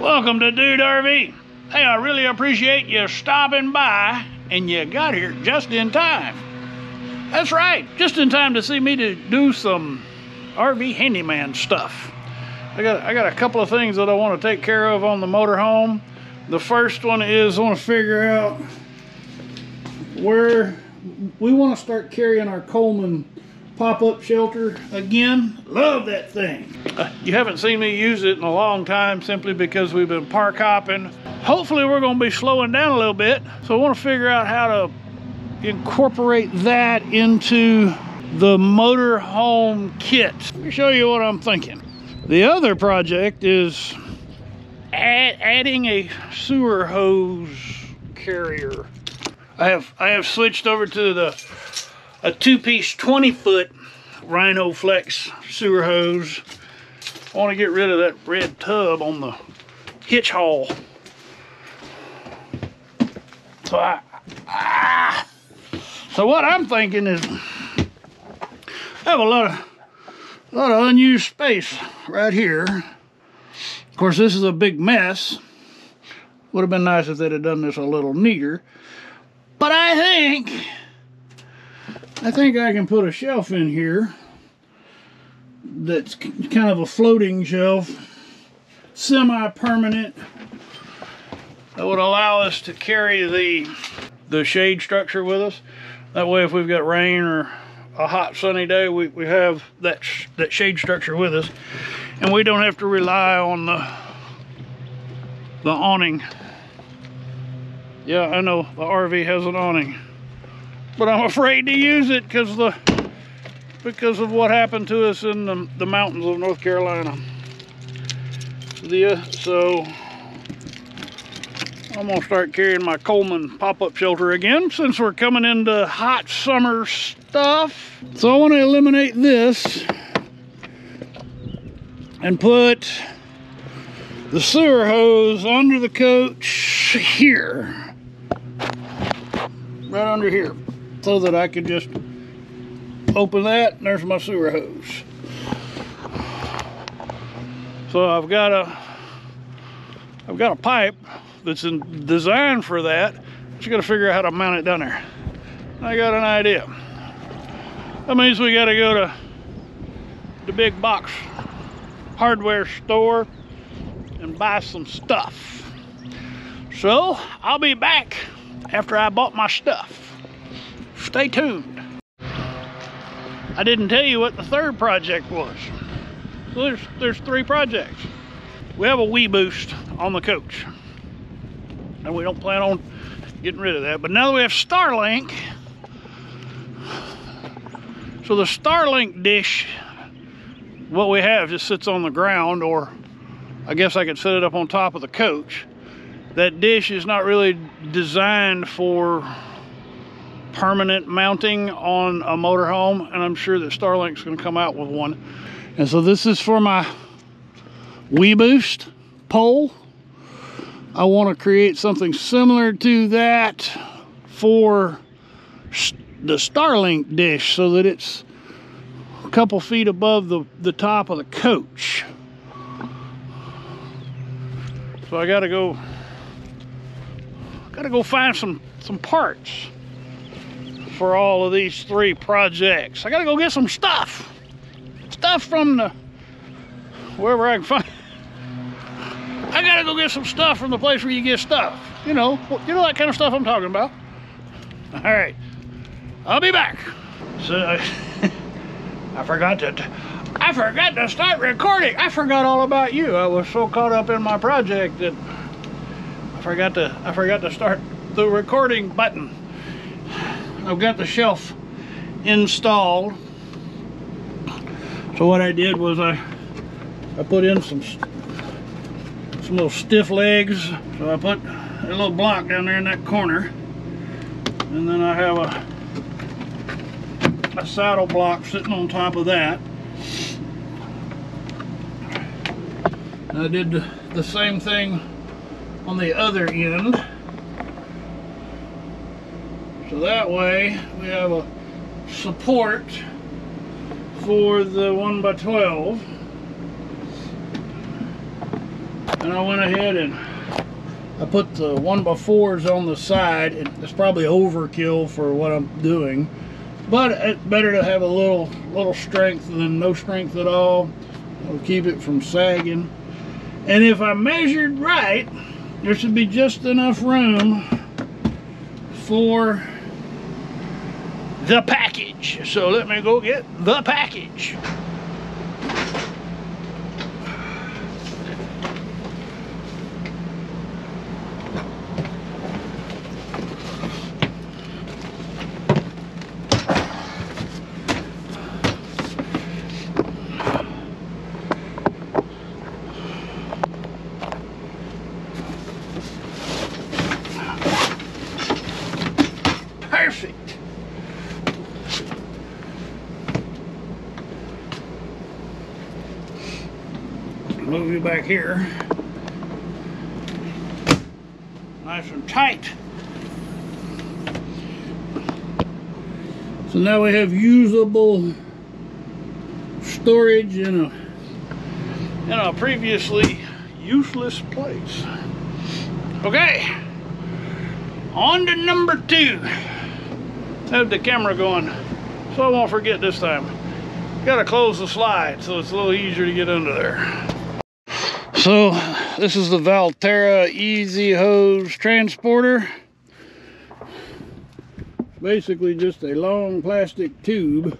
Welcome to Dude RV. Hey, I really appreciate you stopping by, and you got here just in time. That's right, just in time to see me to do some RV handyman stuff. I got I got a couple of things that I want to take care of on the motorhome. The first one is I want to figure out where we want to start carrying our Coleman pop-up shelter again. Love that thing. Uh, you haven't seen me use it in a long time simply because we've been park hopping. Hopefully we're going to be slowing down a little bit. So I want to figure out how to incorporate that into the motorhome kit. Let me show you what I'm thinking. The other project is add, adding a sewer hose carrier. I have I have switched over to the a two-piece 20-foot Rhino Flex sewer hose. I want to get rid of that red tub on the hitch haul. So I, ah, so what I'm thinking is I have a lot of a lot of unused space right here. Of course, this is a big mess. Would have been nice if they'd have done this a little neater. But I think I think I can put a shelf in here that's kind of a floating shelf, semi-permanent, that would allow us to carry the the shade structure with us. That way if we've got rain or a hot sunny day, we, we have that, sh that shade structure with us. And we don't have to rely on the, the awning. Yeah, I know the RV has an awning but I'm afraid to use it because the because of what happened to us in the, the mountains of North Carolina. The, uh, so I'm gonna start carrying my Coleman pop-up shelter again since we're coming into hot summer stuff. So I want to eliminate this and put the sewer hose under the coach here. Right under here so that I could just open that and there's my sewer hose. So I've got a I've got a pipe that's in, designed for that. Just got to figure out how to mount it down there. I got an idea. That means we got to go to the big box hardware store and buy some stuff. So I'll be back after I bought my stuff stay tuned. I didn't tell you what the third project was. So there's, there's three projects. We have a WeBoost on the coach. And we don't plan on getting rid of that. But now that we have Starlink, so the Starlink dish, what we have just sits on the ground or I guess I could set it up on top of the coach. That dish is not really designed for permanent mounting on a motorhome and I'm sure that Starlink's going to come out with one. And so this is for my WeBoost pole. I want to create something similar to that for the Starlink dish so that it's a couple feet above the, the top of the coach. So I gotta go, gotta go find some, some parts for all of these three projects. I gotta go get some stuff. Stuff from the, wherever I can find. I gotta go get some stuff from the place where you get stuff. You know, you know that kind of stuff I'm talking about. All right, I'll be back. So, I forgot to, I forgot to start recording. I forgot all about you. I was so caught up in my project that I forgot to, I forgot to start the recording button. I've got the shelf installed. So what I did was I I put in some some little stiff legs. So I put a little block down there in that corner. And then I have a a saddle block sitting on top of that. I did the same thing on the other end. That way we have a support for the 1 by 12 And I went ahead and I put the one by fours on the side. It's probably overkill for what I'm doing. But it's better to have a little little strength than no strength at all. It'll keep it from sagging. And if I measured right, there should be just enough room for the package. So let me go get the package. Move you back here. Nice and tight. So now we have usable storage in a in a previously useless place. Okay, on to number two. Have the camera going so I won't forget this time. Gotta close the slide so it's a little easier to get under there. So this is the Valterra Easy Hose Transporter. Basically just a long plastic tube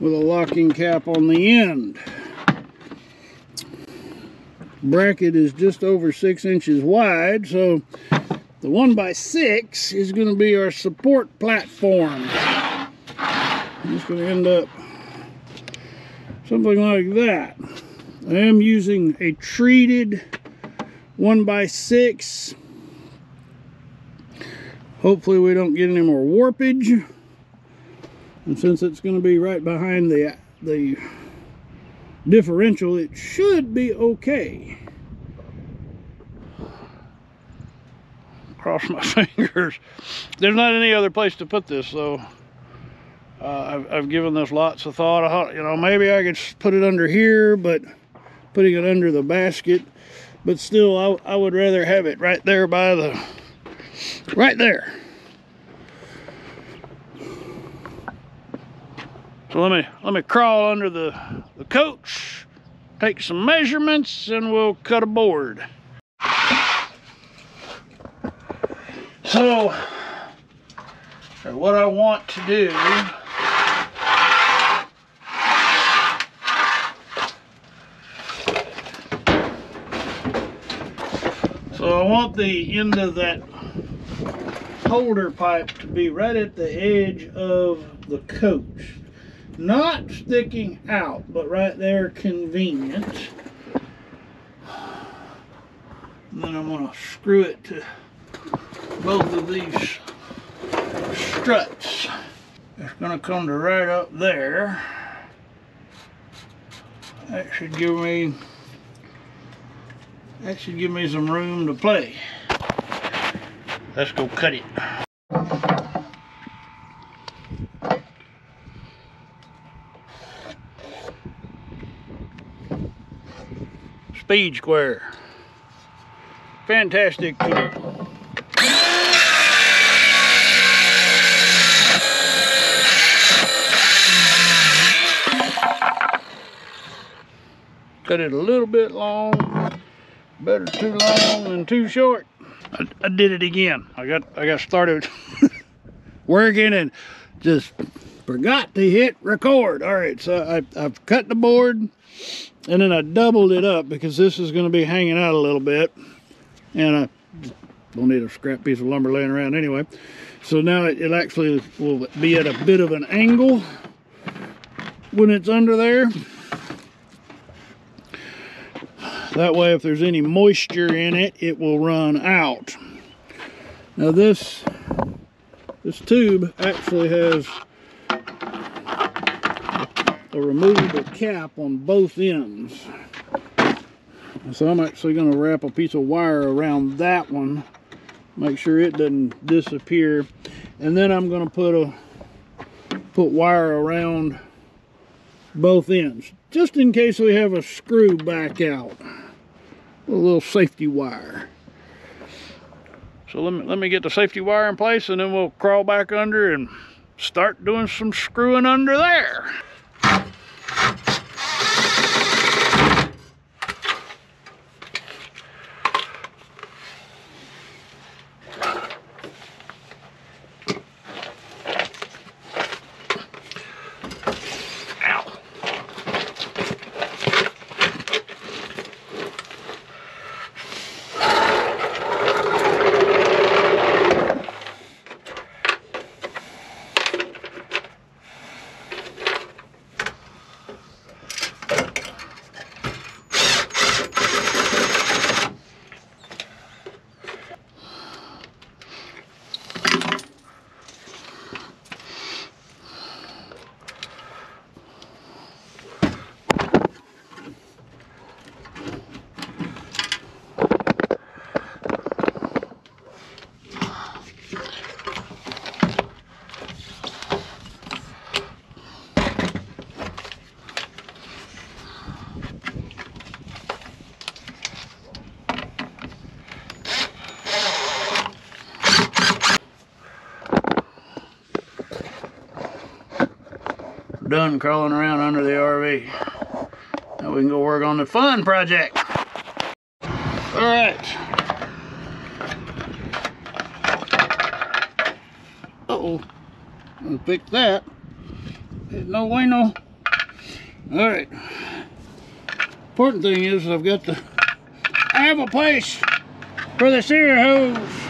with a locking cap on the end. Bracket is just over six inches wide, so the one by six is going to be our support platform. It's going to end up something like that. I am using a treated 1 by 6 Hopefully we don't get any more warpage. And since it's going to be right behind the, the differential, it should be okay. Cross my fingers. There's not any other place to put this, so uh, I've, I've given this lots of thought. I thought, you know, maybe I could put it under here, but putting it under the basket but still I, I would rather have it right there by the right there. So let me let me crawl under the the coach take some measurements and we'll cut a board. So, so what I want to do want the end of that holder pipe to be right at the edge of the coach. Not sticking out, but right there convenient. And then I'm going to screw it to both of these struts. It's going to come to right up there. That should give me that should give me some room to play. Let's go cut it. Speed Square. Fantastic tool. Cut it a little bit long better too long than too short. I, I did it again. I got I got started working and just forgot to hit record. All right, so I, I've cut the board and then I doubled it up because this is going to be hanging out a little bit. And I don't need a scrap piece of lumber laying around anyway. So now it, it actually will be at a bit of an angle when it's under there. That way if there's any moisture in it, it will run out. Now this, this tube actually has a removable cap on both ends. So I'm actually going to wrap a piece of wire around that one, make sure it doesn't disappear. And then I'm going to put a put wire around both ends, just in case we have a screw back out. A little safety wire. So let me, let me get the safety wire in place and then we'll crawl back under and start doing some screwing under there. Done crawling around under the RV. Now we can go work on the fun project. All right. Uh-oh. Pick that. no way, no. All right. Important thing is I've got the, I have a place for the sewer hose.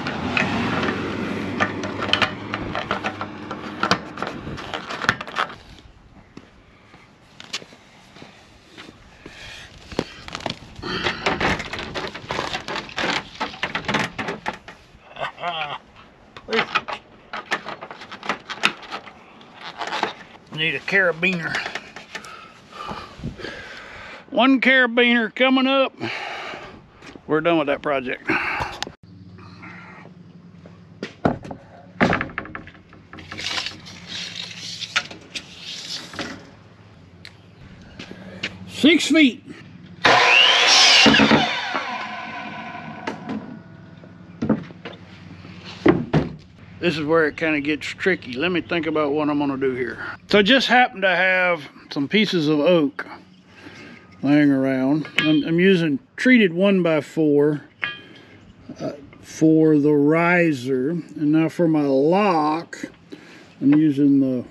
Need a carabiner. One carabiner coming up. We're done with that project. Six feet. This is where it kind of gets tricky. Let me think about what I'm gonna do here. So I just happen to have some pieces of oak laying around. I'm, I'm using treated one by four uh, for the riser. And now for my lock, I'm using the,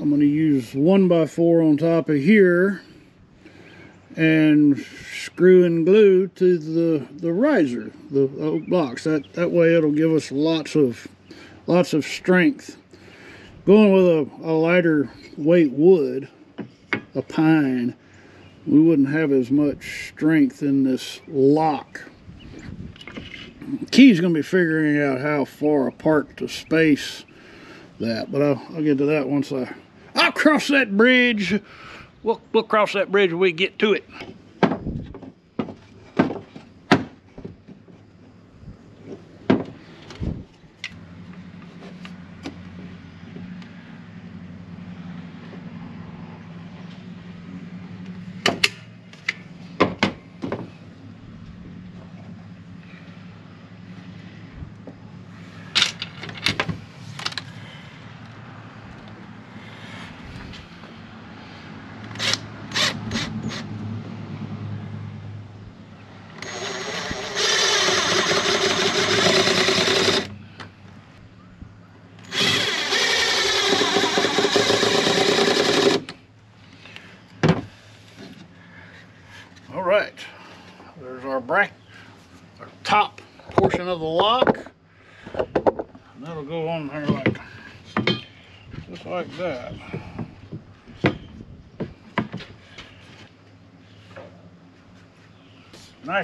I'm gonna use one by four on top of here and screw and glue to the the riser the oak blocks. That that way it'll give us lots of lots of strength. Going with a, a lighter weight wood a pine we wouldn't have as much strength in this lock. Key's gonna be figuring out how far apart to space that but I'll, I'll get to that once I I'll cross that bridge we'll, we'll cross that bridge when we get to it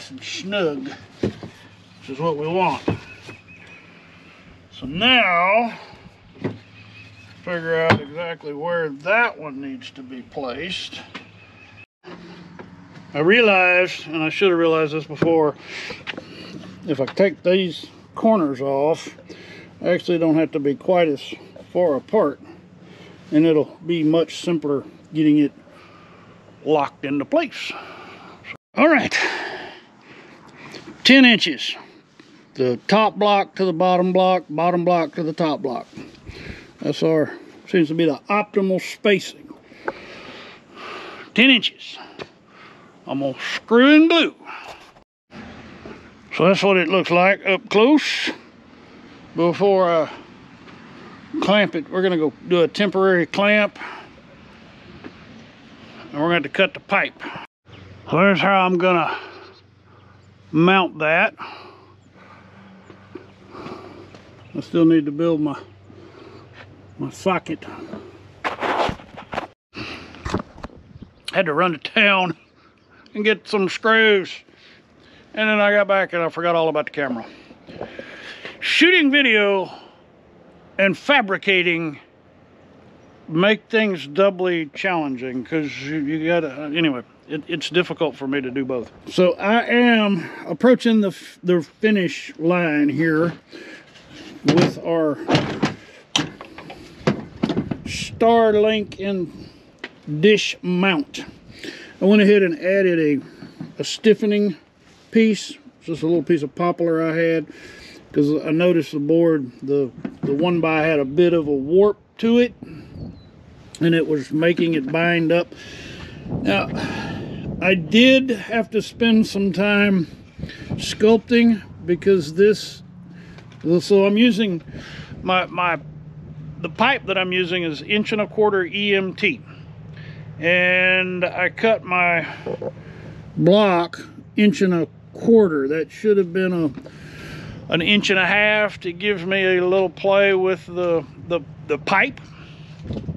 nice and snug, which is what we want. So now, figure out exactly where that one needs to be placed. I realized, and I should have realized this before, if I take these corners off, I actually don't have to be quite as far apart and it'll be much simpler getting it locked into place. All right, 10 inches. The top block to the bottom block, bottom block to the top block. That's our, seems to be the optimal spacing. 10 inches. I'm gonna screw and glue. So that's what it looks like up close. Before I clamp it, we're gonna go do a temporary clamp. And we're gonna have to cut the pipe. So there's how I'm gonna mount that. I still need to build my my socket. Had to run to town and get some screws. And then I got back and I forgot all about the camera. Shooting video and fabricating make things doubly challenging because you, you, gotta, anyway, it, it's difficult for me to do both. So I am approaching the, the finish line here with our Starlink and dish mount. I went ahead and added a, a stiffening piece, just a little piece of poplar I had, because I noticed the board, the, the one by had a bit of a warp to it, and it was making it bind up. Now, I did have to spend some time sculpting because this, so I'm using my, my, the pipe that I'm using is inch and a quarter EMT and I cut my block inch and a quarter. That should have been a an inch and a half to give me a little play with the the, the pipe.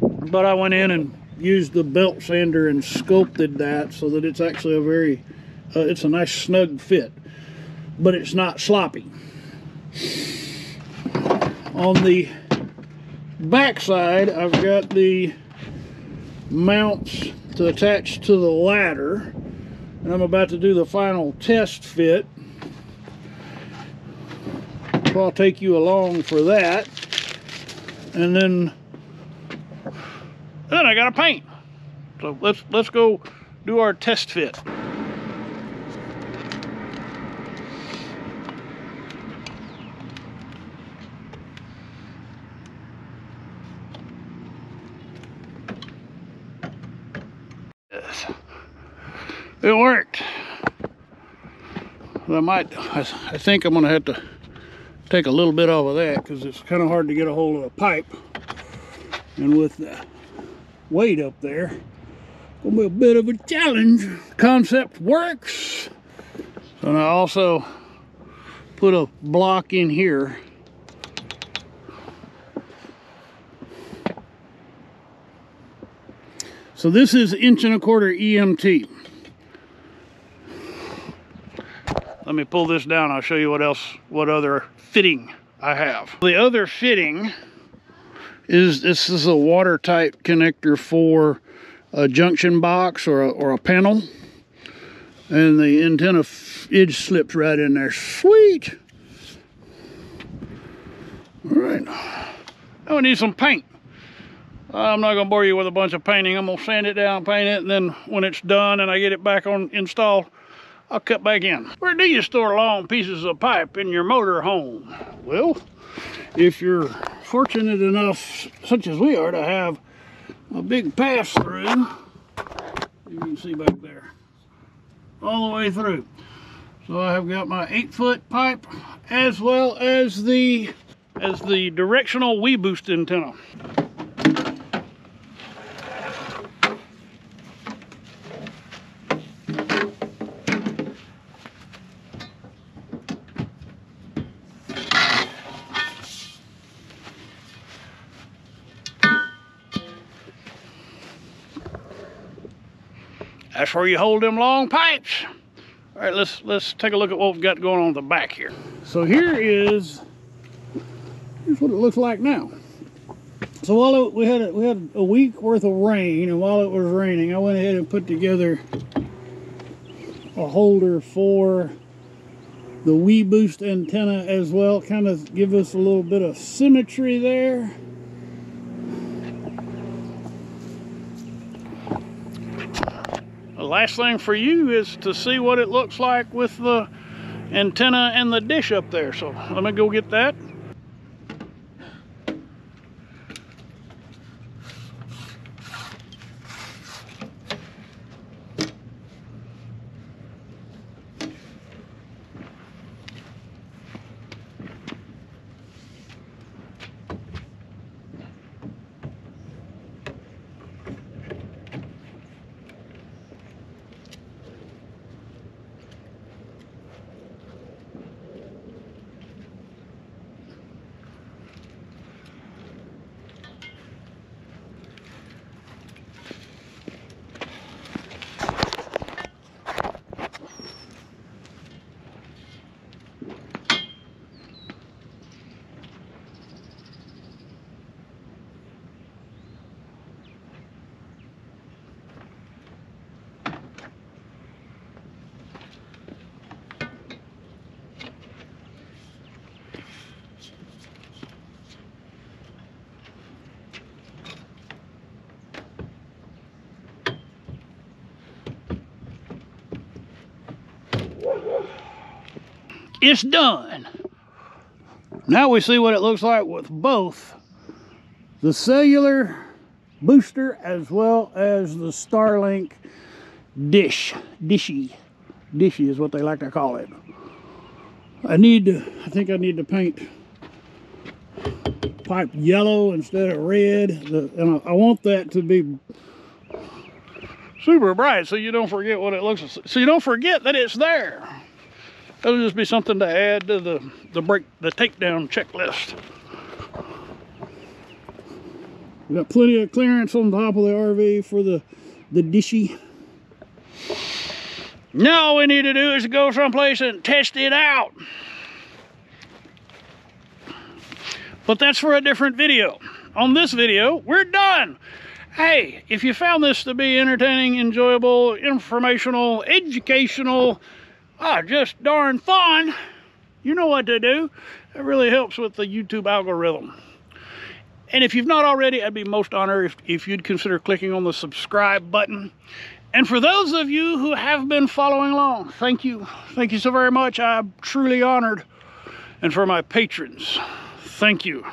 But I went in and used the belt sander and sculpted that so that it's actually a very uh, it's a nice snug fit but it's not sloppy on the back side I've got the mounts to attach to the ladder. And I'm about to do the final test fit. So I'll take you along for that. And then, then I gotta paint. So let's let's go do our test fit. it worked. I might, I, I think I'm gonna have to take a little bit off of that because it's kind of hard to get a hold of a pipe. And with the weight up there, gonna be a bit of a challenge. Concept works. So I also put a block in here So this is inch and a quarter EMT. Let me pull this down. I'll show you what else, what other fitting I have. The other fitting is, this is a watertight connector for a junction box or a, or a panel. And the antenna edge slips right in there. Sweet! All right. Now we need some paint. I'm not gonna bore you with a bunch of painting. I'm gonna sand it down, paint it, and then when it's done and I get it back on installed, I'll cut back in. Where do you store long pieces of pipe in your motor home? Well, if you're fortunate enough, such as we are, to have a big pass through, you can see back there, all the way through. So I have got my eight foot pipe as well as the as the directional WeBoost antenna. Where you hold them long pipes. All right, let's let's take a look at what we've got going on the back here. So here is here's what it looks like now. So while it, we had a, we had a week worth of rain, and while it was raining, I went ahead and put together a holder for the WeBoost antenna as well. Kind of give us a little bit of symmetry there. Last thing for you is to see what it looks like with the antenna and the dish up there. So let me go get that. It's done. Now we see what it looks like with both the cellular booster as well as the Starlink dish. Dishy. Dishy is what they like to call it. I need to, I think I need to paint pipe yellow instead of red. The, and I, I want that to be super bright so you don't forget what it looks like. So you don't forget that it's there. That'll just be something to add to the, the break, the takedown checklist. We got plenty of clearance on top of the RV for the, the dishy. Now all we need to do is go someplace and test it out. But that's for a different video. On this video, we're done. Hey, if you found this to be entertaining, enjoyable, informational, educational, ah, just darn fun, you know what to do. It really helps with the YouTube algorithm. And if you've not already, I'd be most honored if, if you'd consider clicking on the subscribe button. And for those of you who have been following along, thank you. Thank you so very much. I'm truly honored. And for my patrons, thank you.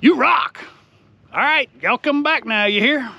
You rock. All right, y'all come back now, you hear?